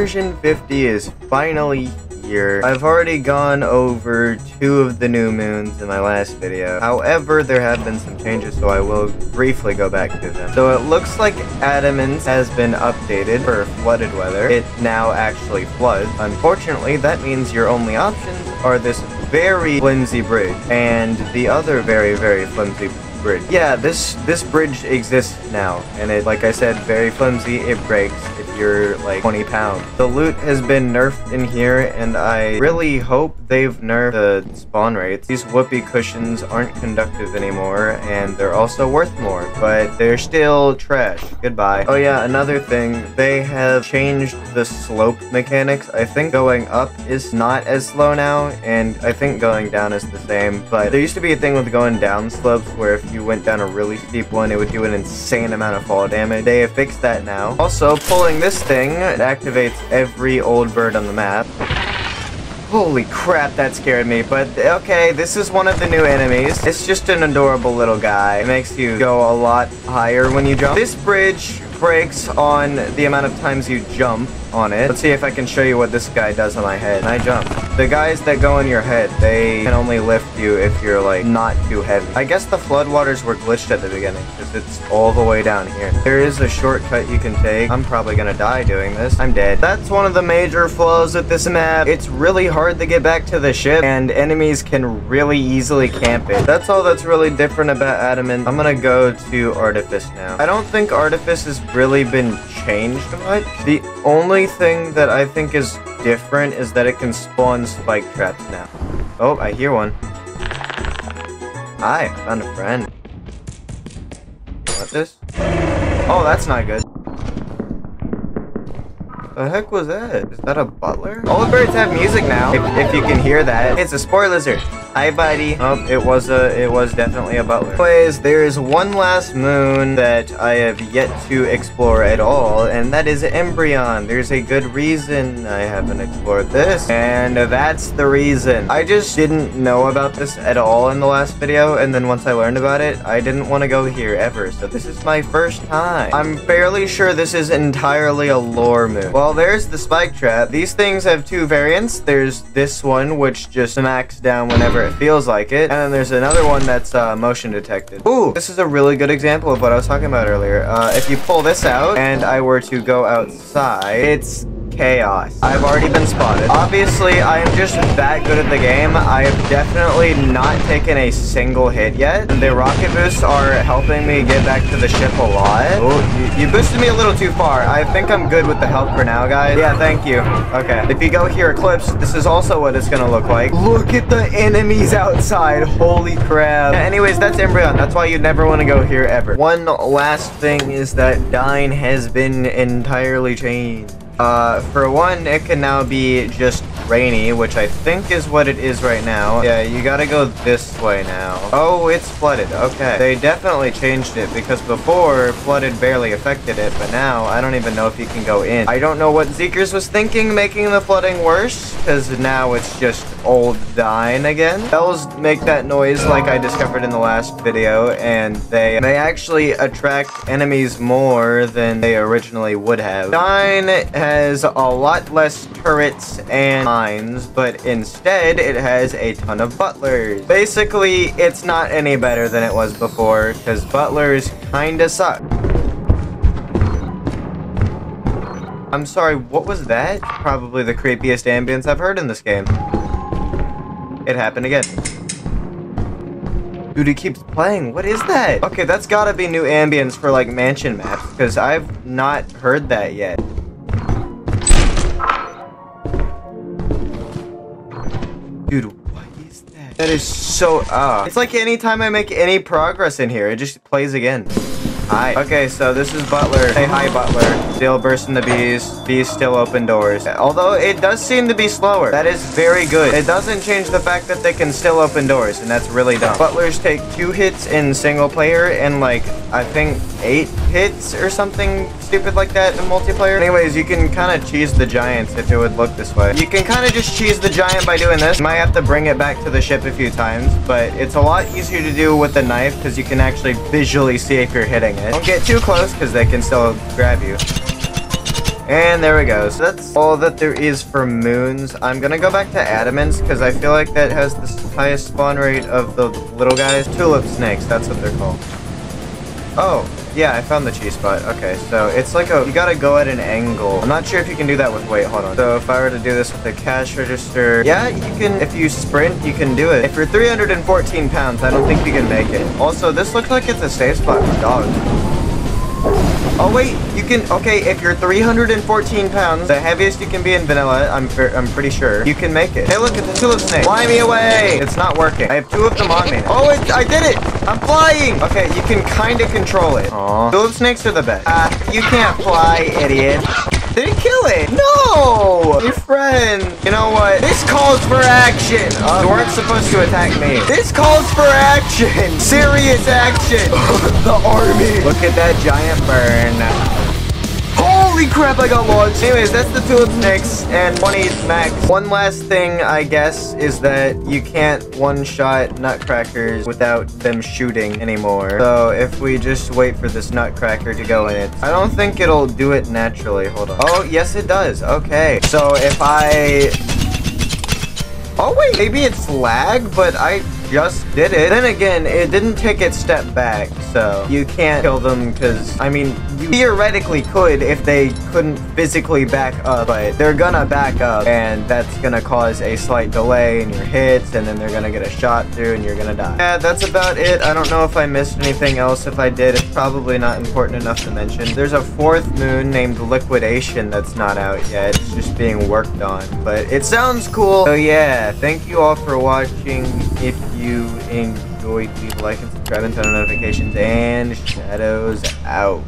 version 50 is finally here. I've already gone over two of the new moons in my last video. However, there have been some changes, so I will briefly go back to them. So it looks like Adamance has been updated for flooded weather. It now actually floods. Unfortunately, that means your only options are this very flimsy bridge and the other very, very flimsy bridge. Yeah, this this bridge exists now, and it, like I said, very flimsy. It breaks if you're like 20 pounds. The loot has been nerfed in here, and I really hope they've nerfed the spawn rates. These whoopee cushions aren't conductive anymore, and they're also worth more, but they're still trash. Goodbye. Oh yeah, another thing, they have changed the slope mechanics. I think going up is not as slow now, and I think going down is the same, but there used to be a thing with going down slopes where if you went down a really steep one, it would do an insane amount of fall damage. They have fixed that now. Also, pulling this thing it activates every old bird on the map. Holy crap, that scared me. But okay, this is one of the new enemies. It's just an adorable little guy. It makes you go a lot higher when you jump. This bridge breaks on the amount of times you jump on it. Let's see if I can show you what this guy does on my head. I jump. The guys that go in your head, they can only lift you if you're like not too heavy. I guess the floodwaters were glitched at the beginning because it's all the way down here. There is a shortcut you can take. I'm probably gonna die doing this. I'm dead. That's one of the major flaws with this map. It's really hard to get back to the ship and enemies can really easily camp it. That's all that's really different about Adamance. I'm gonna go to Artifice now. I don't think Artifice has really been changed much. The only thing that I think is different is that it can spawn spike traps now. Oh, I hear one. Hi, I found a friend. Want this? Oh, that's not good. The heck was that? Is that a butler? All the birds have music now, if, if you can hear that. It's a spore lizard. Hi, buddy. Oh, it was a, it was definitely a butler. Anyways, there is one last moon that I have yet to explore at all, and that is Embrion. There's a good reason I haven't explored this, and that's the reason. I just didn't know about this at all in the last video, and then once I learned about it, I didn't want to go here ever, so this is my first time. I'm fairly sure this is entirely a lore moon. Well, there's the spike trap. These things have two variants. There's this one, which just smacks down whenever it feels like it. And then there's another one that's uh, motion detected. Ooh, this is a really good example of what I was talking about earlier. Uh, if you pull this out and I were to go outside, it's chaos. I've already been spotted. Obviously, I am just that good at the game. I have definitely not taken a single hit yet. The rocket boosts are helping me get back to the ship a lot. Oh, you, you boosted me a little too far. I think I'm good with the help for now, guys. Yeah, thank you. Okay. If you go here, Eclipse, this is also what it's gonna look like. Look at the enemies outside. Holy crap. Anyways, that's Embrion. That's why you never want to go here ever. One last thing is that Dine has been entirely changed. Uh, for one, it can now be just rainy, which I think is what it is right now. Yeah, you gotta go this way now. Oh, it's flooded. Okay. They definitely changed it because before, flooded barely affected it, but now I don't even know if you can go in. I don't know what Zeekerss was thinking making the flooding worse, because now it's just old Dine again. Bells make that noise like I discovered in the last video, and they, they actually attract enemies more than they originally would have. Dine has a lot less turrets and mines, but instead it has a ton of butlers. Basically, it's not any better than it was before, because butlers kinda suck. I'm sorry, what was that? Probably the creepiest ambience I've heard in this game. It happened again. Dude, he keeps playing. What is that? Okay, that's gotta be new ambience for, like, mansion maps, because I've not heard that yet. Dude, what is that? That is so, ah. Uh, it's like anytime I make any progress in here, it just plays again. Hi. Okay, so this is Butler. Say hi, Butler. Still bursting the bees. Bees still open doors. Although it does seem to be slower. That is very good. It doesn't change the fact that they can still open doors, and that's really dumb. Butlers take two hits in single player and like, I think eight hits or something stupid like that in multiplayer. Anyways, you can kind of cheese the giants if it would look this way. You can kind of just cheese the giant by doing this. You might have to bring it back to the ship a few times, but it's a lot easier to do with the knife because you can actually visually see if you're hitting Don't get too close because they can still grab you. And there we go. So that's all that there is for moons. I'm gonna go back to Adamance because I feel like that has the highest spawn rate of the little guys. Tulip snakes, that's what they're called. Oh, yeah, I found the cheese spot. Okay, so it's like a, you gotta go at an angle. I'm not sure if you can do that with weight. Hold on. So if I were to do this with the cash register, yeah, you can, if you sprint, you can do it. If you're 314 pounds, I don't think you can make it. Also, this looks like it's a safe spot for dogs. Oh wait, you can, okay, if you're 314 pounds, the heaviest you can be in vanilla, I'm I'm pretty sure, you can make it. Hey look, it's a tulip snake. Fly me away! It's not working. I have two of them on me. Oh, it, I did it! I'm flying! Okay, you can kind of control it. Aww. Tulip snakes are the best. Uh, you can't fly, idiot. Did he kill it? No! Your friend. You know what? This calls for action. Uh, you weren't supposed to attack me. This calls for action. Serious action. the army. Look at that giant burn. Holy crap, I got launched. Anyways, that's the tulip snakes and 20 max. One last thing, I guess, is that you can't one-shot nutcrackers without them shooting anymore. So if we just wait for this nutcracker to go in it, I don't think it'll do it naturally. Hold on. Oh, yes, it does. Okay. So if I... Oh, wait, maybe it's lag, but I just did it. Then again, it didn't take its step back, so you can't kill them because, I mean, you theoretically could if they couldn't physically back up, but they're gonna back up, and that's gonna cause a slight delay in your hits, and then they're gonna get a shot through, and you're gonna die. Yeah, that's about it. I don't know if I missed anything else. If I did, it's probably not important enough to mention. There's a fourth moon named Liquidation that's not out yet. It's just being worked on, but it sounds cool. So yeah, thank you all for watching. If you enjoyed, leave a like and subscribe and turn on notifications. And Shadows out.